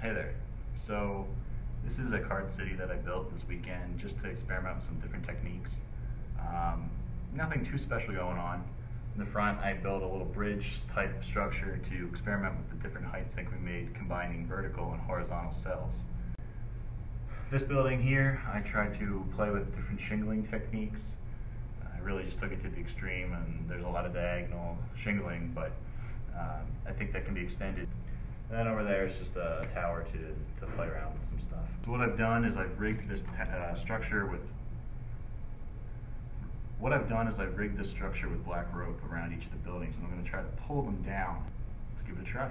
Hey there. So, this is a card city that I built this weekend just to experiment with some different techniques. Um, nothing too special going on. In the front, I built a little bridge type structure to experiment with the different heights that be made combining vertical and horizontal cells. This building here, I tried to play with different shingling techniques. I really just took it to the extreme, and there's a lot of diagonal shingling, but um, I think that can be extended. And then over there is just a, tower to, to play around with some stuff. So what I've done is I've rigged this uh, structure with what I've done is I've rigged this structure with black rope around each of the buildings and I'm going to try to pull them down. Let's give it a try.